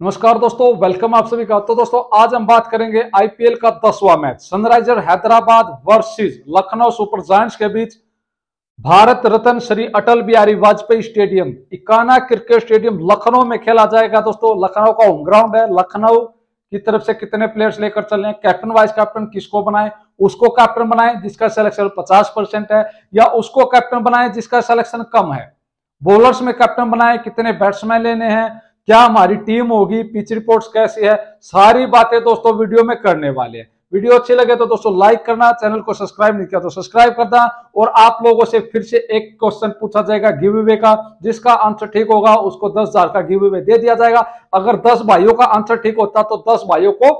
नमस्कार दोस्तों वेलकम आप सभी का। तो दोस्तों, आज हम बात करेंगे आईपीएल का दसवां match Sunriser Hyderabad versus Lucknow Super Giants के बीच Bharat Ratna Shri Atal Bihari Vajpayee stadium, Ekana cricket stadium Lucknow में खेला जाएगा दोस्तों। लखनऊ का होम ग्राउंड है। लखनऊ की तरफ़ से कितने प्लेयर्स लेकर चल रहे हैं? कैप्टन वाइस कैप्टन किसको बनाए? उसको कैप्टन बनाए, जिसका सिलेक्शन पचास परसेंट है, या उसको कैप्टन बनाए, जिसका सिलेक्शन कम है? बॉलर्स में कैप्टन बनाए, कितने बैट्समैन लेने हैं? क्या हमारी टीम होगी पिच रिपोर्ट्स कैसी है, सारी बातें दोस्तों वीडियो में करने वाले हैं। वीडियो अच्छी लगे तो दोस्तों लाइक करना चैनल को सब्सक्राइब नहीं किया तो सब्सक्राइब करना और आप लोगों से फिर से एक क्वेश्चन पूछा जाएगा गिव अवे का, जिसका आंसर ठीक होगा उसको दस हज़ार का गिव अवे दे दिया जाएगा। अगर दस भाइयों का आंसर ठीक होता तो दस भाइयों को,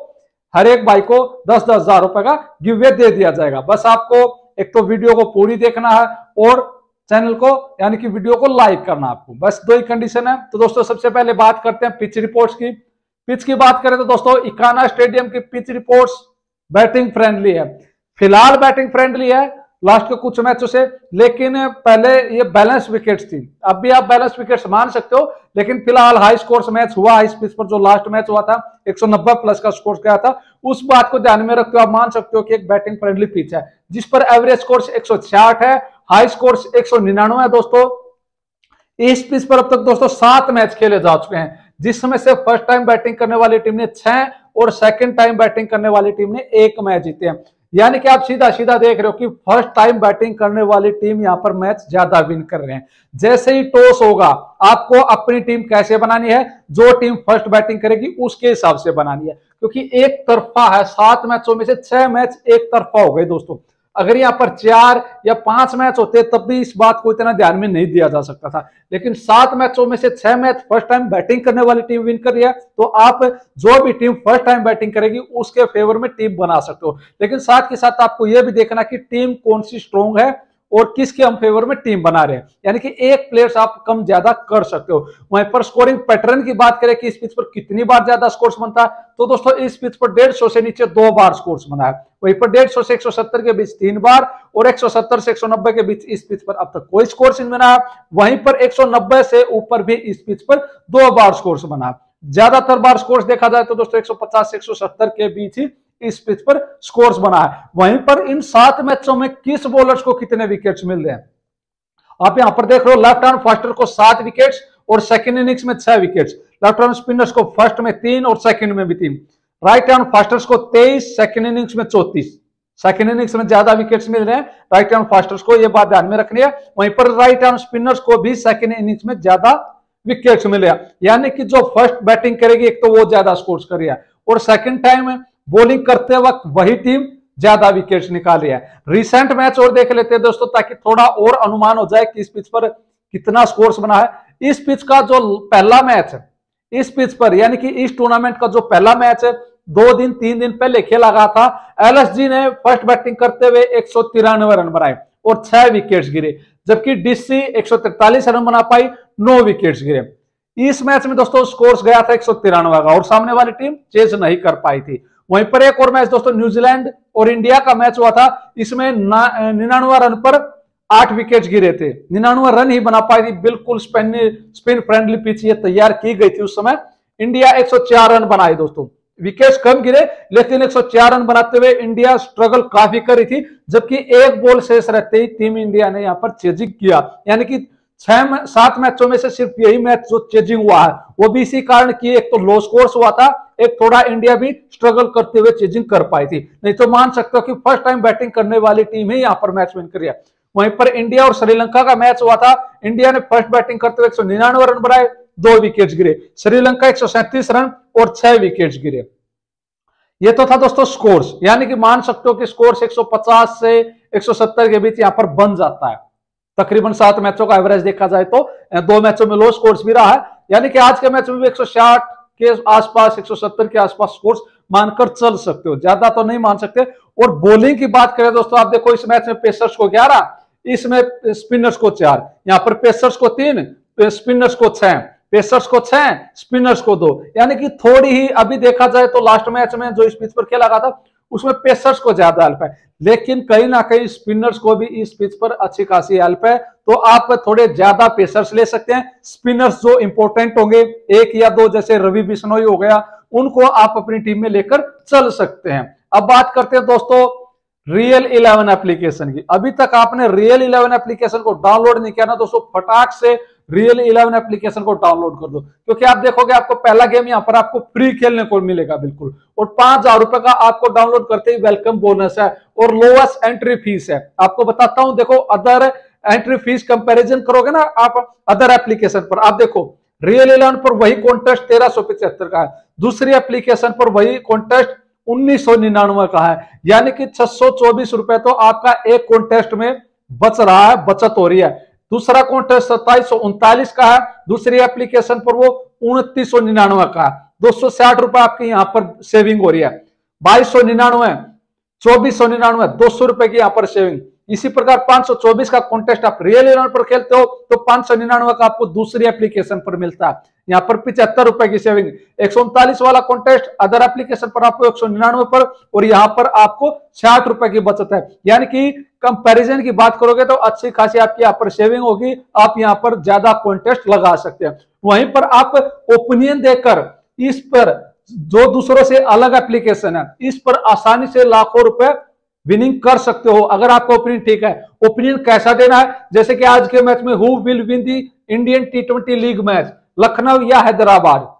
हर एक भाई को दस दस हज़ार रुपए का गिव अवे दे दिया जाएगा। बस आपको एक तो वीडियो को पूरी देखना है और चैनल को, यानी कि वीडियो को लाइक करना आपको। बस दो ही कंडीशन है। तो दोस्तों, सबसे पहले बात करते हैं पिच रिपोर्ट्स की। पिच की बात करें तो दोस्तों, इकाना स्टेडियम की पिच रिपोर्ट्स बैटिंग फ्रेंडली है। फ़िलहाल बैटिंग फ्रेंडली है लास्ट के कुछ मैचों से लेकिन पहले ये बैलेंस विकेट्स थी। अब भी आप बैलेंस विकेट्स मान सकते हो, लेकिन फ़िलहाल हाई स्कोर मैच हुआ इस पिच पर जो लास्ट मैच हुआ था 190 प्लस का स्कोर गया था, उस बात को ध्यान में रखते हो आप मान सकते हो कि एक बैटिंग फ्रेंडली पिच है, जिस पर एवरेज स्कोर एक है हाई स्कोर एक सौ निन्यानवे है दोस्तों। इस पिच पर अब तक दोस्तों सात मैच खेले जा चुके हैं जिसमें से फ़र्स्ट टाइम बैटिंग करने वाली टीम ने छह और सेकंड टाइम बैटिंग करने वाली टीम ने एक मैच जीते हैं। यानी कि आप सीधा सीधा देख रहे हो कि फ़र्स्ट टाइम बैटिंग करने वाली टीम यहाँ पर मैच ज़्यादा विन कर रहे हैं। जैसे ही टॉस होगा, आपको अपनी टीम कैसे बनानी है, जो टीम फ़र्स्ट बैटिंग करेगी उसके हिसाब से बनानी है। क्योंकि एक तरफा है, सात मैचों में से छह मैच एक तरफा हो गए दोस्तों। अगर यहाँ पर चार या पाँच मैच होते, तब भी इस बात को इतना ध्यान में नहीं दिया जा सकता था। लेकिन सात मैचों में से छह मैच फ़र्स्ट टाइम बैटिंग करने वाली टीम विन कर रही है तो आप जो भी टीम फ़र्स्ट टाइम बैटिंग करेगी, उसके फेवर में टीम बना सकते हो। लेकिन साथ के साथ आपको यह भी देखना कि टीम कौन सी स्ट्रोंग है और किसके हम फेवर में टीम बना रहे हैं। यानी कि एक प्लेयर्स आप कम ज़्यादा कर सकते हो। वहीं पर स्कोरिंग पैटर्न की बात करें कि इस पिच पर कितनी बार ज़्यादा स्कोर्स बनता है। तो दोस्तों, इस पिच पर डेढ़ सौ नीचे दो बार स्कोर्स बना है। वहीं पर डेढ़ सौ एक सौ सत्तर के बीच तीन बार और एक सौ सत्तर से एक सौ नब्बे के बीच इस पिच पर अब तक कोई स्कोर्स नहीं बना वहीं पर एक सौ नब्बे से ऊपर भी इस पिच पर दो बार स्कोर्स बना ज़्यादातर बार स्कोर्स देखा जाए तो दोस्तों, एक सौ पचास से एक सौ सत्तर के बीच ही इस पिच पर स्कोर्स बना है। वहीं पर इन सात मैचों में किस बॉलर्स को कितने विकेट्स मिल रहे हैं? आप यहाँ पर देख रहे हो लेफ़्ट हैंड फास्टर को सात विकेट्स और सेकंड इनिंग्स में छह विकेट्स लेफ़्ट हैंड स्पिनर्स को फ़र्स्ट में तीन और सेकंड में भी तीन। राइट हैंड फास्टर्स को तेईस सेकंड इनिंग्स में चौतीस। सेकंड इनिंग्स में ज़्यादा विकेट्स मिल रहे हैं। राइट हैंड फास्टर्स को यह बात ध्यान में रखनी है। वहीं पर राइट हैंड स्पिनर्स को भी सेकंड इनिंग्स में ज़्यादा विकेट्स मिले यानी कि जो फ़र्स्ट बैटिंग करेगी, एक तो वो ज़्यादा स्कोर्स कर है। और सेकंड टाइम बॉलिंग करते वक्त वही टीम ज़्यादा विकेट निकाल रही है। रिसेंट मैच और देख लेते हैं दोस्तों, ताकि थोड़ा और अनुमान हो जाए कि इस पिच पर कितना स्कोर्स बना है। इस पिच का जो पहला मैच है, इस पिच पर, यानी कि इस टूर्नामेंट का जो पहला मैच है, दो दिन, तीन दिन पहले खेला गया था। एलएसजी ने फ़र्स्ट बैटिंग करते हुए एक सौ तिरानवे रन बनाए और छह विकेट्स गिरे, जबकि डीसी एक रन बना पाई, नौ विकेट्स गिरे। इस मैच में दोस्तों स्कोर्स गया था एक सौ तिरानवे का और सामने वाली टीम चेज नहीं कर पाई थी। वहीं पर एक और मैच दोस्तों, न्यूजीलैंड और इंडिया का मैच हुआ था। इसमें निन्यानवे रन पर आठ विकेट गिरे थे। निन्यानवे रन ही बना पाई थी। बिल्कुल स्पिन स्पिन फ्रेंडली पिच ये तैयार की गई थी उस समय। इंडिया 104 रन बनाए दोस्तों। विकेट कम गिरे, लेकिन 104 रन बनाते हुए इंडिया स्ट्रगल काफ़ी करी थी, जबकि एक बॉल शेष रहते ही टीम इंडिया ने यहाँ पर चेजिंग किया। यानी कि छह सात मैचों में से सिर्फ़ यही मैच जो चेजिंग हुआ है। वो भी इसी कारण की एक तो लो स्कोर्स हुआ था एक थोड़ा इंडिया भी स्ट्रगल करते हुए चेजिंग कर पाई थी। नहीं तो मान सकते हो कि फ़र्स्ट टाइम बैटिंग करने वाली टीम ही यहाँ पर मैच विन करी है। वहीं पर इंडिया और श्रीलंका का मैच हुआ था। इंडिया ने फ़र्स्ट बैटिंग करते हुए एक रन बनाए, दो विकेट गिरे। श्रीलंका एक रन और छह विकेट गिरे। ये तो था दोस्तों स्कोर्स यानी कि मान सकते हो कि स्कोर्स 150 से 170 के बीच यहाँ पर बन जाता है। तकरीबन सात मैचों का एवरेज देखा जाए तो दो मैचों में लो स्कोर्स भी रहा है। यानी कि आज के मैच में भी 160 के आसपास 170 के आसपास स्कोर्स मानकर चल सकते हो। ज़्यादा तो नहीं मान सकते। और बॉलिंग की बात करें दोस्तों, आप देखो इस मैच में पेसर्स को ग्यारह इसमें स्पिनर्स को चार। यहाँ पर पेसर्स को तीन स्पिनर्स को छह। पेसर्स को छह स्पिनर्स को दो। यानी कि थोड़ी ही अभी देखा जाए तो लास्ट मैच में जो इस पिच पर खेला गया था उसमें पेसर्स को ज़्यादा हेल्प है। लेकिन कहीं ना कहीं स्पिनर्स को भी इस पिच पर अच्छी खासी हेल्प है। तो आप थोड़े ज़्यादा पेसर्स ले सकते हैं। स्पिनर्स जो इंपॉर्टेंट होंगे, एक या दो, जैसे रवि बिश्नोई हो गया, उनको आप अपनी टीम में लेकर चल सकते हैं। अब बात करते हैं दोस्तों रियल इलेवन एप्लीकेशन की। अभी तक आपने रियल इलेवन एप्लीकेशन को डाउनलोड नहीं किया ना, दोस्तों, फटाक से रियल इलेवन एप्लीकेशन को डाउनलोड कर दो। क्योंकि आप देखोगे आपको पहला गेम यहाँ पर आपको फ्री खेलने को मिलेगा बिल्कुल। और पाँच हज़ार रुपए का आपको डाउनलोड करते ही वेलकम बोनस है और लोएस्ट एंट्री फ़ीस है। आपको बताता हूँ, देखो अदर एंट्री फ़ीस कंपेरिजन करोगे ना आप अदर एप्लीकेशन पर। आप देखो रियल इलेवन पर वही कॉन्टेस्ट तेरह सौ पिछहत्तर का है। दूसरी एप्लीकेशन पर वही कॉन्टेस्ट उन्नीस सौ निन्यानवे का है। यानी कि छह सौ चौबीस रुपए तो आपका एक कॉन्टेस्ट में बच रहा है, बचत हो रही है। दूसरा कॉन्टेस्ट सत्ताईस का है। दूसरी एप्लीकेशन पर वो उनतीस सौ निन्यानवे का है। दो सौ साठ रुपए आपके यहाँ पर सेविंग हो रही है। बाईस सौ निन्यानवे, चौबीस सौ निन्यानवे, दो सौ रुपए की यहाँ पर सेविंग इसी प्रकार 524 का कॉन्टेस्ट आप रियल इलेवन पर खेलते हो तो पाँच का आपको दूसरी एप्लीकेशन पर मिलता है। यहाँ पर पिछहत्तर रुपए की सेविंग एक सौ उनतालीस वाला कॉन्टेस्ट अदर एप्लीकेशन पर आपको एक सौ निन्यानवे पर, और यहाँ पर आपको साठ रुपए की बचत है। यानी कि कंपैरिजन की बात करोगे तो अच्छी खासी आपकी यहाँ पर सेविंग होगी, आप यहाँ पर ज़्यादा कॉन्टेस्ट लगा सकते हैं। वहीं पर आप ओपिनियन देकर इस पर जो दूसरों से अलग एप्लीकेशन है, इस पर आसानी से लाखों रुपए विनिंग कर सकते हो। अगर आपका ओपिनियन ठीक है ओपिनियन कैसा देना है? जैसे कि आज के मैच में who will win the Indian T twenty league match Lucknow या हैदराबाद?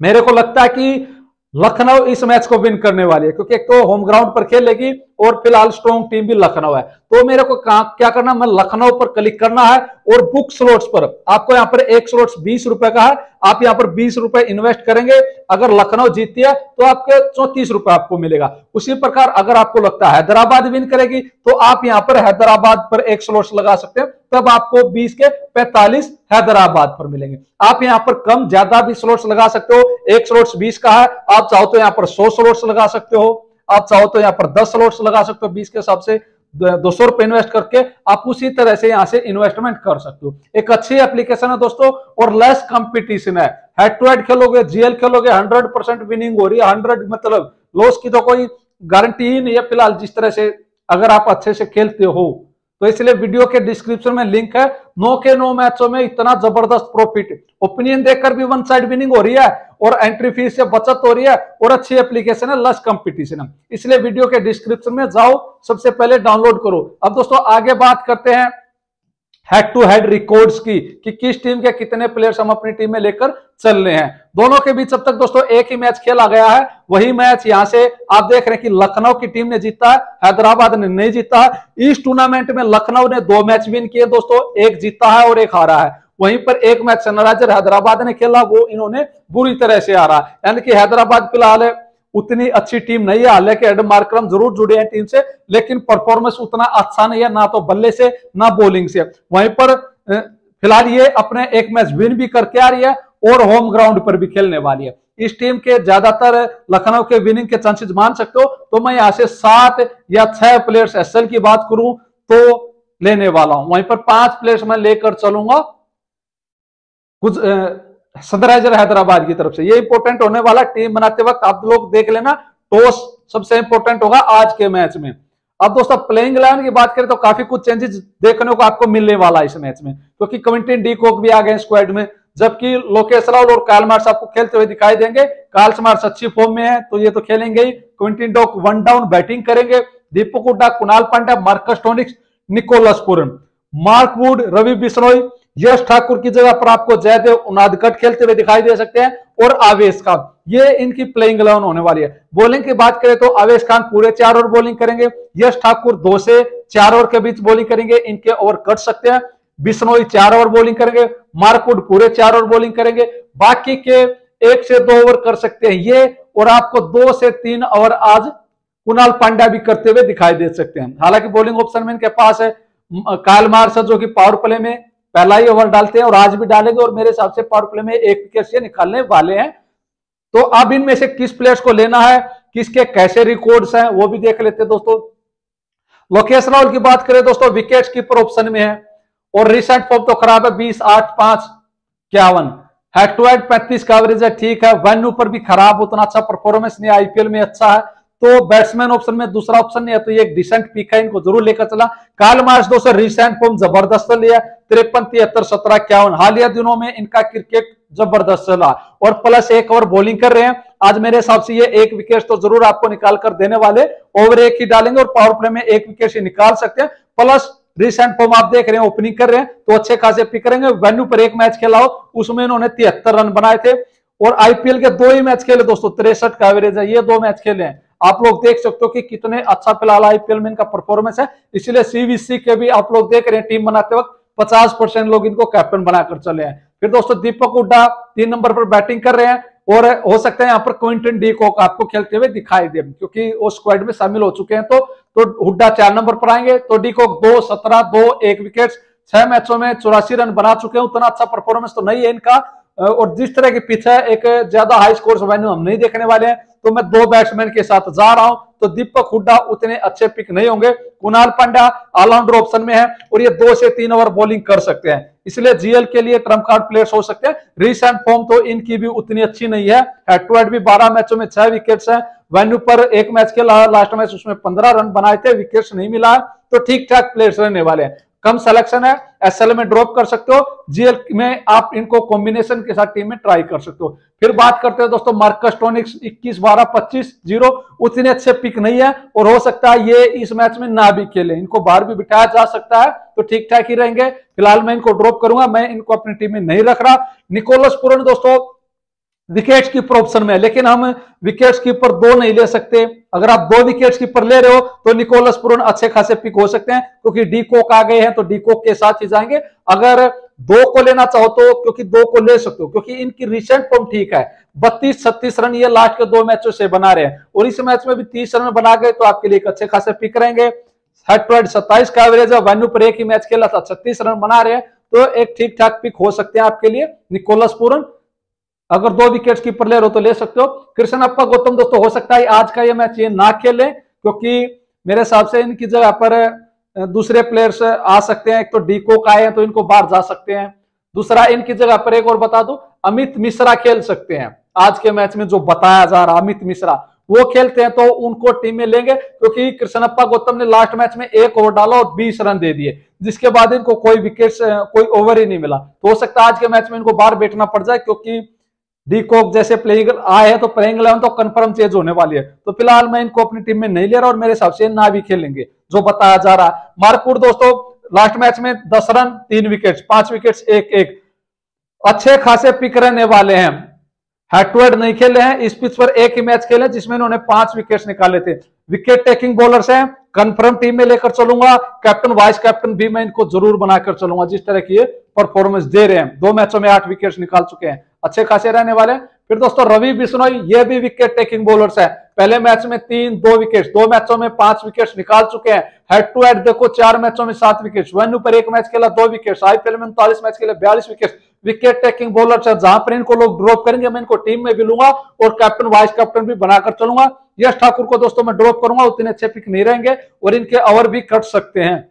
मेरे को लगता है कि लखनऊ इस मैच को विन करने वाली है, क्योंकि एक तो होम ग्राउंड पर खेलेगी और फ़िलहाल स्ट्रॉन्ग टीम भी लखनऊ है। तो मेरे को क्या करना मैं लखनऊ पर क्लिक करना है और बुक स्लोट्स पर। आपको यहाँ पर एक स्लोट्स बीस रुपए का है, आप यहाँ पर बीस रुपए इन्वेस्ट करेंगे। अगर लखनऊ जीतती है तो आपके चौतीस रुपए आपको मिलेगा। उसी प्रकार अगर आपको लगता है हैदराबाद विन करेगी तो आप यहाँ पर हैदराबाद पर एक स्लोट्स लगा सकते हैं। तब आपको बीस के पैंतालीस हैदराबाद पर मिलेंगे। आप यहाँ पर कम, ज़्यादा भी स्लोट्स लगा सकते हो। एक स्लोट्स बीस का है। आप चाहो तो यहाँ पर सौ स्लोट्स लगा सकते हो। आप चाहो तो यहाँ पर दस स्लोट्स लगा सकते हो बीस के हिसाब से। दो सौ रुपए इन्वेस्ट करके आप उसी तरह से यहाँ से इन्वेस्टमेंट कर सकते हो। एक अच्छी एप्लीकेशन है दोस्तों, और लेस कंपटीशन है। हेड टू हेड खेलोगे जीएल खेलोगे हंड्रेड परसेंट विनिंग हो रही है। हंड्रेड मतलब लॉस की तो कोई गारंटी ही नहीं है फ़िलहाल जिस तरह से अगर आप अच्छे से खेलते हो। तो इसलिए वीडियो के डिस्क्रिप्शन में लिंक है। नो के नो मैचों में इतना ज़बरदस्त प्रॉफिट ओपिनियन देखकर भी वन साइड विनिंग हो रही है और एंट्री फ़ीस से बचत हो रही है और अच्छी एप्लीकेशन है लस कंपटीशन है। इसलिए वीडियो के डिस्क्रिप्शन में जाओ, सबसे पहले डाउनलोड करो। अब दोस्तों, आगे बात करते हैं। हेड टू हेड रिकॉर्ड्स की कि किस टीम के कितने प्लेयर्स हम अपनी टीम में लेकर चल रहे हैं। दोनों के बीच अब तक दोस्तों एक ही मैच खेला गया है। वही मैच यहाँ से आप देख रहे हैं कि लखनऊ की टीम ने जीता है, हैदराबाद ने नहीं जीता है। इस टूर्नामेंट में लखनऊ ने दो मैच विन किए दोस्तों, एक जीता है और एक हारा है। वहीं पर एक मैच सनराइजर हैदराबाद ने खेला, वो इन्होंने बुरी तरह से हारा। यानी कि हैदराबाद फ़िलहाल उतनी अच्छी टीम नहीं है। हालाँकि एडम मार्क्रम ज़रूर जुड़े हैं टीम से, लेकिन परफॉर्मेंस उतना अच्छा नहीं है, ना तो बल्ले से, ना बॉलिंग से। वहीं पर फ़िलहाल ये अपने एक मैच विन भी करके आ रही है और होम ग्राउंड पर भी खेलने वाली है। इस टीम के ज़्यादातर लखनऊ के विनिंग के चांसेस मान सकते हो। तो मैं यहाँ से सात या छह प्लेयर्स एसएल की बात करूँ तो लेने वाला हूँ। वहीं पर पाँच प्लेयर्स मैं लेकर चलूँगा। कुछ सनराइजर हैदराबाद की तरफ़ से। ये इंपॉर्टेंट होने वाला टीम बनाते वक्त आप लोग देख लेना टॉस सबसे इंपॉर्टेंट होगा आज के मैच में। अब दोस्तों प्लेइंग इलेवन की बात करें तो काफ़ी कुछ चेंजेस देखने को आपको मिलने वाला है इस मैच में। क्योंकि तो कविंटिन डी कोक भी आ गए स्क्वाड में, जबकि लोकेश राहुल और काल मार्स आपको खेलते हुए दिखाई देंगे। काल मार्स अच्छी फॉर्म में है तो ये तो खेलेंगे ही। Quinton Kock one down batting करेंगे। Deepak Hooda, Krunal Pandya, Marcus Stoinis, Nicholas Pooran. Mark Wood, Ravi Bishnoi Yash Thakur की जगह पर आपको जयदेव उनादकट खेलते हुए दिखाई दे सकते हैं और आवेश खान। ये इनकी प्लेइंग इलेवन होने वाली है। बॉलिंग की बात करें तो आवेश खान पूरे चार ओवर बॉलिंग करेंगे। यश ठाकुर दो से चार ओवर के बीच बॉलिंग करेंगे। इनके ओवर कट सकते हैं। बिश्नोई चार ओवर बॉलिंग करेंगे। मार्कुड पूरे चार ओवर बॉलिंग करेंगे। बाकी के एक से दो ओवर कर सकते हैं ये और आपको दो से तीन ओवर आज कुणाल पांड्या भी करते हुए दिखाई दे सकते हैं। हालाँकि बॉलिंग ऑप्शन में इनके पास है। कायल मार्स जो कि पावर प्ले में पहला ही ओवर डालते हैं और आज भी डालेंगे और मेरे हिसाब से पावर प्ले में एक विकेट से निकालने वाले हैं। तो अब इनमें से किस प्लेयर्स को लेना है, किसके कैसे रिकॉर्ड्स हैं, वो भी देख लेते हैं दोस्तों। लोकेश राहुल की बात करें दोस्तों विकेट कीपर ऑप्शन में है और रिसेंट फॉर्म तो खराब है, बीस, आठ, पाँच, इक्यावन। हेड टू हेड पैंतीस का एवरेज है, ठीक है। वन ऊपर भी खराब, उतना अच्छा परफॉर्मेंस नहीं आईपीएल में अच्छा है। तो बैट्समैन ऑप्शन में दूसरा ऑप्शन नहीं है तो ये एक डिसेंट पिक है, इनको ज़रूर लेकर चला। काल मार्च दोस्तों रिसेंट फॉर्म ज़बरदस्त लिया, तिरपन, तिहत्तर, सत्रह, इक्यावन हालिया दिनों में इनका क्रिकेट ज़बरदस्त चला। और प्लस एक ओवर बॉलिंग कर रहे हैं। आज मेरे हिसाब से ये एक विकेट तो ज़रूर आपको निकाल कर देने वाले। ओवर एक ही डालेंगे और पावर प्ले में एक विकेट से निकाल सकते हैं। प्लस रिसेंट फॉर्म आप देख रहे हैं ओपनिंग कर रहे हैं तो अच्छे खासे पिक करेंगे। वेन्यू पर एक मैच खेला हो, उसमें इन्होंने तिहत्तर रन बनाए थे। और आईपीएल के दो ही मैच खेले, दोस्तों, तिरसठ का एवरेज है, ये दो मैच खेले हैं। आप लोग देख सकते हो कि कितने अच्छा फ़िलहाल आईपीएल में इनका परफॉर्मेंस है। इसलिए सीवीसी के भी आप लोग देख रहे हैं टीम बनाते वक्त पचास परसेंट लोग इनको कैप्टन बनाकर चले हैं। फिर दोस्तों दीपक हुड्डा तीन नंबर पर बैटिंग कर रहे हैं और हो सकता है यहाँ पर क्विंटन डी कोक आपको खेलते हुए दिखाई दे, क्योंकि वो स्क्वाड में शामिल हो चुके हैं। तो तो हुड्डा चार नंबर पर आएँगे। तो डी कोक दो, सत्रह, दो, एक विकेट छह मैचों में चौरासी रन बना चुके हैं। उतना अच्छा परफॉर्मेंस तो नहीं है इनका। और जिस तरह के पीछे एक ज़्यादा हाई स्कोर हम नहीं देखने वाले हैं। तो मैं दो बैट्समैन के साथ जा रहा हूँ। तो दीपक हुड्डा उतने अच्छे पिक नहीं होंगे। कुणाल पांड्या ऑलराउंडर ऑप्शन में है और ये दो से तीन ओवर बॉलिंग कर सकते हैं। इसलिए जीएल के लिए ट्रंप कार्ड प्लेयर्स हो सकते हैं। रिसेंट फॉर्म तो इनकी भी उतनी अच्छी नहीं है। हेड टू हेड भी बारह मैचों में छह विकेट्स हैं। वेन्यू पर एक मैच के लास्ट मैच उसमें पंद्रह रन बनाए थे। विकेट्स नहीं मिला तो ठीक ठाक प्लेयर्स रहने वाले हैं। कम सिलेक्शन है एसएल में ड्रॉप कर सकते हो जीएल में आप इनको कॉम्बिनेशन के साथ टीम में ट्राई कर सकते हो। फिर बात करते हो दोस्तों मार्कस टोनिक्स 21 12 25 ज़ीरो, उतने अच्छे पिक नहीं है, और हो सकता है ये इस मैच में ना भी खेले। इनको बाहर भी बिठाया जा सकता है तो ठीक ठाक ही रहेंगे। फ़िलहाल मैं इनको ड्रॉप करूँगा, मैं इनको अपनी टीम में नहीं रख रहा। निकोलस पुरन दोस्तों विकेट कीपर ऑप्शन में लेकिन हम विकेट कीपर दो नहीं ले सकते। अगर आप दो विकेट कीपर ले रहे हो तो निकोलस पुरन अच्छे खासे पिक हो सकते हैं, क्योंकि डी कोक आ गए हैं तो डी कोक के साथ ही जाएँगे। अगर दो को लेना चाहो तो क्योंकि दो को ले सकते हो, क्योंकि इनकी रिसेंट फॉर्म ठीक है। बत्तीस, छत्तीस रन ये लास्ट के दो मैचों से बना रहे हैं। और इस मैच में भी तीस रन बना गए तो आपके लिए एक अच्छे खासे पिक रहेंगे। सत्ताईस का एवरेज है वेन्यू पर एक ही मैच खेला था, छत्तीस रन बना रहे हैं तो एक ठीक ठाक पिक हो सकते हैं आपके लिए। निकोलस पूरन अगर दो विकेट कीपर ले रहे हो तो ले सकते हो। कृष्ण अप्पा, गौतम दोस्तों, हो सकता है आज का ये मैच ये ना खेले, क्योंकि मेरे हिसाब से इनकी जगह पर दूसरे प्लेयर्स आ सकते हैं। एक तो डी कोक आए हैं तो इनको बाहर जा सकते हैं। दूसरा, इनकी जगह पर एक और बता दो, अमित मिश्रा खेल सकते हैं। आज के मैच में जो बताया जा रहा, अमित मिश्रा, वो खेलते हैं तो उनको टीम में लेंगे, क्योंकि कृष्णप्पा गौतम ने लास्ट मैच में एक ओवर डाला और बीस रन दे दिए, जिसके बाद इनको कोई विकेट कोई ओवर ही नहीं मिला। तो हो सकता है आज के मैच में इनको बाहर बैठना पड़ जाए, क्योंकि डी कोक जैसे प्लेइंग आए हैं तो प्लेइंग इलेवन तो कंफर्म चेंज होने वाली है। तो फ़िलहाल मैं इनको अपनी टीम में नहीं ले रहा और मेरे हिसाब से ना भी खेलेंगे, जो बताया जा रहा है। मारपुर दोस्तों लास्ट मैच में दस रन, तीन विकेट पाँच विकेट एक एक अच्छे खासे पिक रहने वाले हैं। हेड नहीं खेले हैं, इस पिच पर एक ही मैच खेले जिसमें इन्होंने पाँच विकेट निकाले थे। विकेट टेकिंग बॉलर्स हैं कंफर्म टीम में लेकर चलूँगा। कैप्टन वाइस कैप्टन भी मैं इनको ज़रूर बनाकर चलूँगा, जिस तरह की परफॉर्मेंस दे रहे हैं। दो मैचों में आठ विकेट निकाल चुके हैं। अच्छे खासे रहने वाले फिर दोस्तों, रवि बिश्नोई, ये भी विकेट टेकिंग बॉलर्स है। पहले मैच में तीन, दो विकेट दो मैचों में पाँच विकेट निकाल चुके हैं। हेड टू हेड देखो, चार मैचों में सात विकेट वेन्यू पर एक मैच खेला, दो विकेट आईपीएल में उनतालीस मैच खेले, बयालीस विकेट विकेट टेकिंग बॉलर है। जहाँ पर इनको लोग ड्रॉप करेंगे, मैं इनको टीम में भी लूँगा और कैप्टन वाइस कैप्टन भी बनाकर चलूँगा। यश ठाकुर को दोस्तों, मैं ड्रॉप करूँगा, उतने अच्छे पिक नहीं रहेंगे और इनके ओवर भी कट सकते हैं।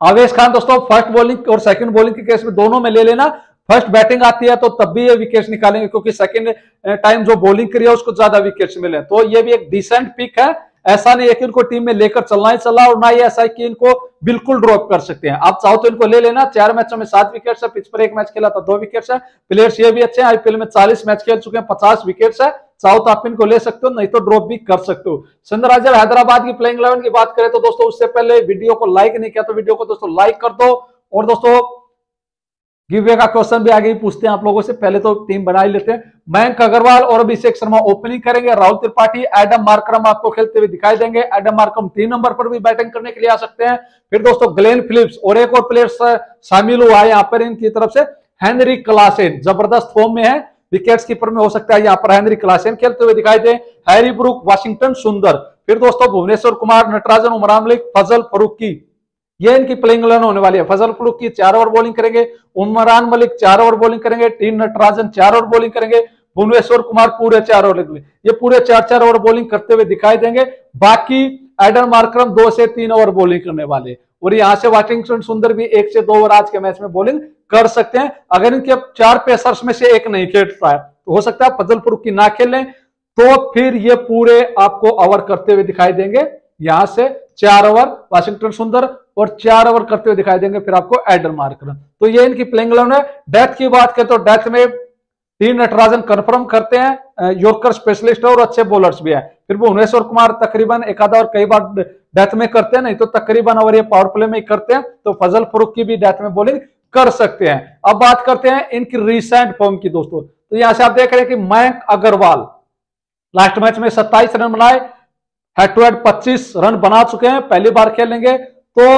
आवेश खान, दोस्तों फ़र्स्ट बॉलिंग और सेकंड बॉलिंग के केस में दोनों में ले लेना। फ़र्स्ट बैटिंग आती है तो तब भी ये विकेट निकालेंगे, क्योंकि सेकंड टाइम जो बॉलिंग करी है, उसको ज़्यादा विकेट्स मिले तो ये भी एक डिसेंट पिक है। ऐसा नहीं है कि इनको टीम में लेकर चलना ही चला और ना ही ऐसा है कि इनको बिल्कुल ड्रॉप कर सकते हैं। आप चाहो तो इनको ले लेना। चार मैचों में सात विकेट्स है पिच पर एक मैच खेला था दो विकेट्स है। प्लेयर्स ये भी अच्छे हैं आईपीएल में चालीस मैच खेल चुके हैं, पचास विकेट्स है। चाहो तो आप इनको ले सकते हो, नहीं तो ड्रॉप भी कर सकते हो। सनराइजर हैदराबाद की प्लेइंग इलेवन की बात करें तो दोस्तों, उससे पहले वीडियो को लाइक नहीं किया तो वीडियो को दोस्तों लाइक कर दो। और दोस्तों गिवे का क्वेश्चन भी आगे ही पूछते हैं आप लोगों से। पहले तो टीम बना ही लेते हैं। मयंक अग्रवाल और अभिषेक शर्मा ओपनिंग करेंगे। राहुल त्रिपाठी, एडम मार्क्रम आपको खेलते हुए दिखाई देंगे। एडम मार्क्रम तीन नंबर पर भी बैटिंग करने के लिए आ सकते हैं। फिर दोस्तों ग्लेन फिलिप्स और एक और प्लेयर शामिल हुआ है यहाँ पर इनकी तरफ़ से। हेनरी क्लासेन ज़बरदस्त फॉर्म में है। विकेट कीपर में हो सकता है यहाँ पर हेनरी क्लासेन खेलते हुए दिखाई दे। हैरी ब्रुक, वाशिंगटन सुंदर। फिर दोस्तों भुवनेश्वर कुमार, नटराजन उमरान मलिक फजल फरूकी। ये इनकी प्लेइंग होने वाली है। फजल फलूक की चार ओवर बॉलिंग करेंगे, उमरान मलिक चार ओवर बॉलिंग करेंगे, टीम नटराजन चार ओवर बॉलिंग करेंगे, भुवनेश्वर कुमार पूरे चार ओवर ये पूरे चार चार ओवर बॉलिंग करते हुए दिखाई देंगे। बाकी एडन मार्क्रम दो से तीन ओवर बॉलिंग करने वाले और यहाँ से वाशिंगटन सुंदर भी एक से दो ओवर आज के मैच में बॉलिंग कर सकते हैं। अगर इनके अब चार पेसर्स में से एक नहीं खेलता है तो हो सकता है फजल फरूक की ना खेलें तो फिर ये पूरे आपको ओवर करते हुए दिखाई देंगे। यहाँ से चार ओवर, वाशिंगटन सुंदर, और चार ओवर करते हुए दिखाई देंगे फिर आपको एडर मार्कर तो ये इनकी प्लेइंग इलेवन है। डेथ की बात करें तो डेथ में तीन नटराजन कंफर्म करते हैं योर्कर स्पेशलिस्ट है और अच्छे बॉलर्स भी है। फिर वो भुवनेश्वर कुमार तकरीबन एक आधा और कई बार डेथ में करते हैं, नहीं तो तकरीबन अगर ये पावर प्ले में ही करते हैं तो फजल फरूक की भी डेथ में बॉलिंग कर सकते हैं। अब बात करते हैं इनकी रिसेंट फॉर्म की दोस्तों। तो यहाँ से आप देख रहे हैं कि मयंक अग्रवाल लास्ट मैच में 27 रन बनाए हेड टू हेड 25 रन बना चुके हैं, पहली बार खेलेंगे। तो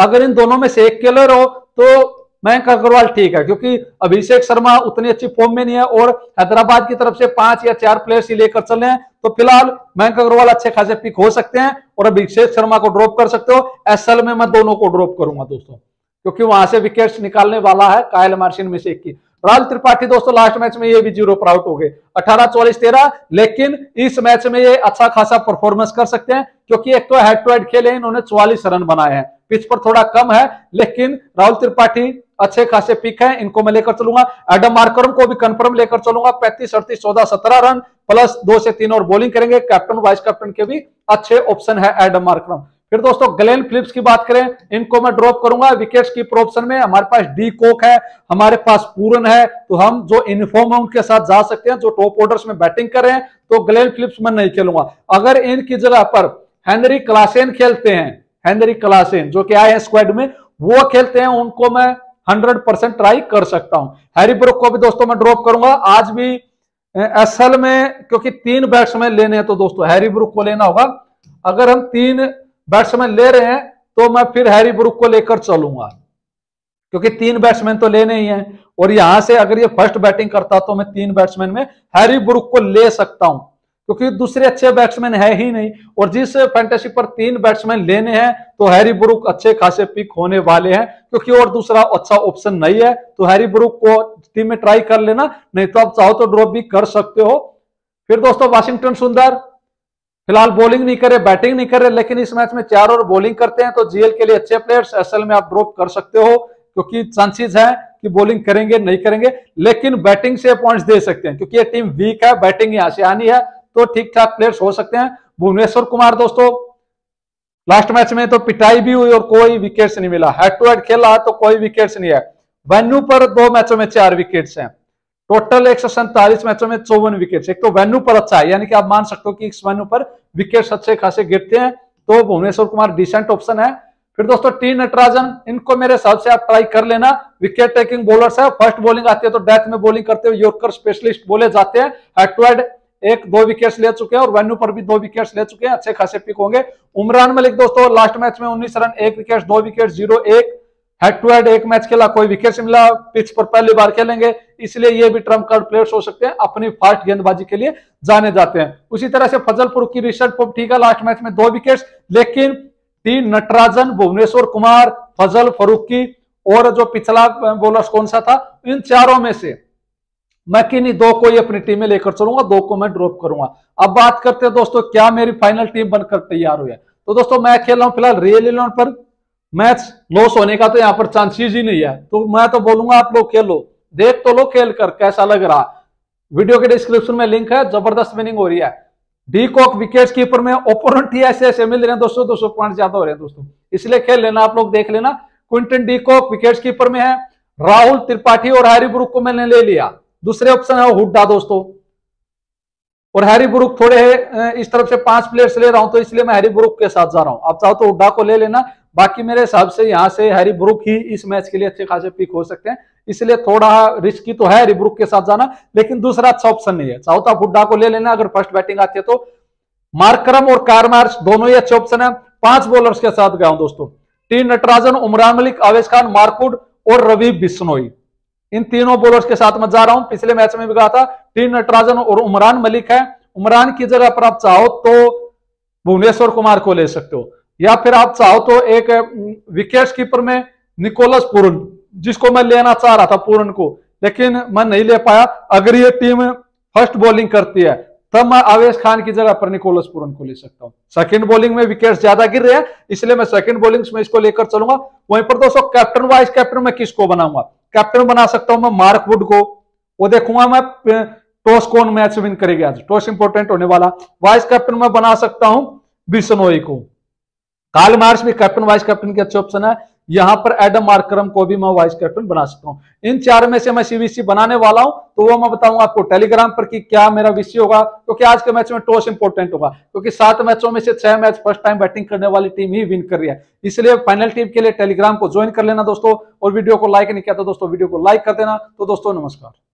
अगर इन दोनों में से एक खेलर हो तो मयंक अग्रवाल ठीक है, क्योंकि अभिषेक शर्मा उतनी अच्छी फॉर्म में नहीं है और हैदराबाद की तरफ़ से पाँच या चार प्लेयर्स ही लेकर चले हैं। तो फ़िलहाल मयंक अग्रवाल अच्छे खासे पिक हो सकते हैं और अभिषेक शर्मा को ड्रॉप कर सकते हो। एसएल में मैं दोनों को ड्रॉप करूँगा दोस्तों, क्योंकि वहाँ से विकेट्स निकालने वाला है कायल मार्शिन में से एक की। राहुल त्रिपाठी दोस्तों लास्ट मैच में ये भी ज़ीरो पर आउट हो गए। अठारह चौलीस तेरह, लेकिन इस मैच में ये अच्छा खासा परफॉर्मेंस कर सकते हैं, क्योंकि एक तो हेड टू हेड खेले, इन्होंने चौवालीस रन बनाए हैं। पिच पर थोड़ा कम है, लेकिन राहुल त्रिपाठी अच्छे खासे पिक है, इनको मैं लेकर चलूँगा। एडम मार्करम को भी कंफर्म लेकर चलूँगा। पैंतीस, अड़तीस, चौदह, सत्रह रन प्लस दो से तीन और बॉलिंग करेंगे। कैप्टन वाइस कैप्टन के भी अच्छे ऑप्शन है एडम मार्करम फिर दोस्तों ग्लेन फिलिप्स की बात करें, इनको मैं ड्रॉप करूँगा। विकेट्स की ऑप्शन में, हमारे पास डी कोक है, हमारे पास पूरन है तो हम जो इनफॉर्म है उनके साथ जा सकते हैं, जो टॉप ऑर्डर्स में बैटिंग कर रहे हैं तो ग्लेन फिलिप्स मैं नहीं खेलूँगा। अगर इनकी जगह पर हेनरी क्लासेन खेलते हैं हेनरी क्लासेन जो कि आए हैं स्क्वाड में, वो खेलते हैं, उनको मैं हंड्रेड परसेंट ट्राई कर सकता हूँ। हैरी ब्रुक को भी दोस्तों मैं ड्रॉप करूँगा। आज भी एसएल में, क्योंकि तीन बैट्समैन लेने हैं तो दोस्तों हैरी ब्रुक को लेना होगा। अगर हम तीन बैट्समैन ले रहे हैं तो मैं फिर हैरी ब्रुक को लेकर चलूँगा। क्योंकि तीन बैट्समैन तो लेने ही हैं। और यहाँ से अगर ये फ़र्स्ट बैटिंग करता तो मैं तीन बैट्समैन में हैरी ब्रुक को ले सकता हूँ। क्योंकि दूसरे अच्छे बैट्समैन है ही नहीं। और जिस फैंटेसी पर तीन बैट्समैन लेने हैं तो हैरी ब्रुक अच्छे खासे पिक होने वाले हैं। क्योंकि और दूसरा अच्छा ऑप्शन नहीं है तो हैरी ब्रुक को टीम में ट्राई कर लेना। नहीं तो आप चाहो तो ड्रॉप भी कर सकते हो। फिर दोस्तों वाशिंगटन सुंदर। फ़िलहाल बॉलिंग नहीं करे बैटिंग नहीं करे, लेकिन इस मैच में चार और बॉलिंग करते हैं तो जीएल के लिए अच्छे प्लेयर्स एसएल में आप ड्रॉप कर सकते हो, क्योंकि चांसेस है कि बॉलिंग करेंगे, नहीं करेंगे, लेकिन बैटिंग से पॉइंट्स दे सकते हैं, क्योंकि ये टीम वीक है बैटिंग यहाँ से आनी है तो ठीक ठाक प्लेयर्स हो सकते हैं। भुवनेश्वर कुमार दोस्तों लास्ट मैच में तो पिटाई भी हुई और कोई विकेट्स नहीं मिला। हेड टू हेड खेला तो कोई विकेट्स नहीं है। वेन्यू पर दो मैचों में चार विकेट्स हैं। टोटल एक मैचों में चौवन विकेट एक तो वेन्यू पर अच्छा है, यानी कि आप मान सकते हो कि इस वेन्यू पर विकेट्स अच्छे खासे गिरते हैं। तो भुवनेश्वर कुमार डिसेंट ऑप्शन है। फिर दोस्तों, टी नटराजन, इनको मेरे हिसाब से आप ट्राई कर लेना। विकेट टेकिंग बॉलर्स है फ़र्स्ट बॉलिंग आती है तो डेथ में बॉलिंग करते हुए योर्कर स्पेशलिस्ट बोले जाते हैं। हेड एक, दो विकेट्स ले चुके हैं और वेन्यू पर भी दो विकेट्स ले चुके हैं। अच्छे खासे पिक होंगे। उमरान मलिक दोस्तों लास्ट मैच में उन्नीस रन, एक विकेट दो विकेट ज़ीरो एक। हेड टू हेड एक मैच खेला, कोई विकेट मिला। पिच पर पहली बार खेलेंगे। इसलिए ये भी ट्रंप कार्ड प्लेयर्स हो सकते हैं, अपनी फास्ट गेंदबाजी के लिए जाने जाते हैं। उसी तरह से फजलपुर की रिशर्ट फॉर्म ठीक है लास्ट मैच में दो विकेट्स लेकिन तीन नटराजन, भुवनेश्वर कुमार, फजल फरूकी और जो पिछला बॉलर कौन सा था, इन चारों में से मैं किन्हीं दो को ही अपनी टीम में लेकर चलूँगा, दो को मैं ड्रॉप करूँगा। अब बात करते हैं दोस्तों, क्या मेरी फाइनल टीम बनकर तैयार हुई है? तो दोस्तों, मैं खेल रहा हूँ फ़िलहाल रियल इलेवन पर। मैच लॉस होने का तो यहाँ पर चांसेस ही नहीं है। तो मैं तो बोलूँगा आप लोग खेलो। देख तो लो खेल कर, कैसा लग रहा। वीडियो के डिस्क्रिप्शन में लिंक है, ज़बरदस्त विनिंग हो रही है। डी कॉक विकेट कीपर में ओपोनेंट ही ऐसे ऐसे मिल रहे हैं। दोस्तों, दो सौ पॉइंट ज़्यादा हो रहे हैं दोस्तों। इसलिए खेल लेना, आप लोग देख लेना। Quinton de Kock wicket keeper में है। राहुल त्रिपाठी और हैरी ब्रुक को मैंने ले लिया। दूसरे ऑप्शन है हुड्डा, दोस्तों। और हैरी ब्रुक थोड़े इस तरफ़ से पाँच प्लेयर्स ले रहा हूँ तो इसलिए मैं हैरी ब्रुक के साथ जा रहा हूँ। आप चाहो तो हुड्डा को ले लेना। बाकी मेरे हिसाब से यहाँ से हैरी ब्रुक ही इस मैच के लिए अच्छे खासे पिक हो सकते हैं। इसलिए थोड़ा रिस्की तो है हैरी ब्रुक के साथ जाना, लेकिन दूसरा अच्छा ऑप्शन नहीं है। तो आप हुड्डा को ले लेना, अगर फ़र्स्ट बैटिंग आती है तो। मार्करम और कारमार्च दोनों ही अच्छे ऑप्शन है। पाँच बॉलर्स के साथ गया हूँ दोस्तों। टी नटराजन, उमरान मलिक, आवेश खान, मार्कुड और रवि बिश्नोई। इन तीनों बॉलर्स के साथ मैं जा रहा हूँ। पिछले मैच में भी कहा था, टी नटराजन और उमरान मलिक है। उमरान की जगह पर आप चाहो तो भुवनेश्वर कुमार को ले सकते हो। या फिर आप चाहो तो एक विकेट कीपर में निकोलस पूर्ण जिसको मैं लेना चाह रहा था पूर्ण को, लेकिन मैं नहीं ले पाया। अगर ये टीम फ़र्स्ट बॉलिंग करती है, तब मैं आवेश खान की जगह पर निकोलस पूरन को ले सकता हूँ। सेकंड बॉलिंग में विकेट ज़्यादा गिर रहे हैं, इसलिए मैं सेकंड बॉलिंग में इसको लेकर चलूँगा। वहीं पर दोस्तों, कैप्टन वाइस कैप्टन में किसको बनाऊँगा? कैप्टन बना सकता हूँ मैं मार्क वुड को। वो देखूँगा मैं टॉस कौन मैच विन करेगी आज। टॉस इंपोर्टेंट होने वाला। वाइस कैप्टन में बना सकता हूँ बिशनोई को। काल मार्च भी कैप्टन, वाइस कैप्टन की अच्छे ऑप्शन है। यहाँ पर एडम मार्करम को भी मैं वाइस कैप्टन बना सकता हूँ। इन चार में से मैं सीवीसी बनाने वाला हूँ तो वो मैं बताऊँगा आपको टेलीग्राम पर कि क्या मेरा विषय होगा, क्योंकि आज के मैच में टॉस इंपॉर्टेंट होगा, क्योंकि सात मैचों में से छह मैच फ़र्स्ट टाइम बैटिंग करने वाली टीम ही विन कर रही है। इसलिए फाइनल टीम के लिए टेलीग्राम को ज्वाइन कर लेना दोस्तों, और वीडियो को लाइक नहीं किया तो दोस्तों, वीडियो को लाइक कर देना। तो दोस्तों, नमस्कार।